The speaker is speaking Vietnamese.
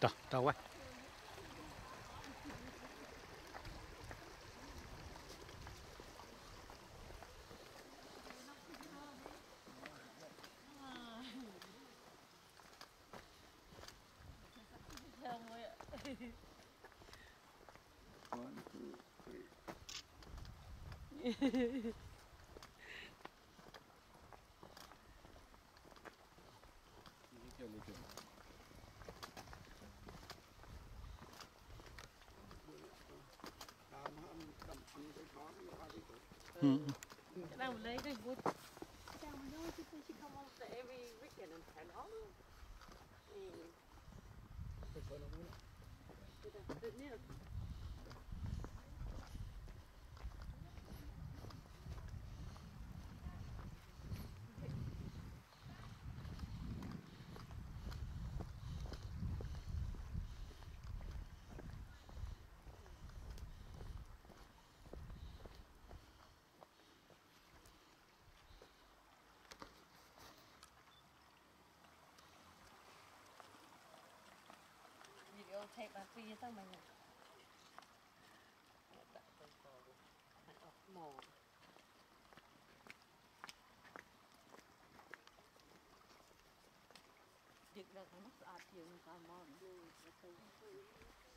Đâu, đâu quá. Ừ. Cái nào mình lấy every weekend មកថេបអាពីទៅមិញដាក់ទៅកោមិនអត់មកដឹកដល់ខាងនោះស្អាតជាងតាមមកទៅទៅ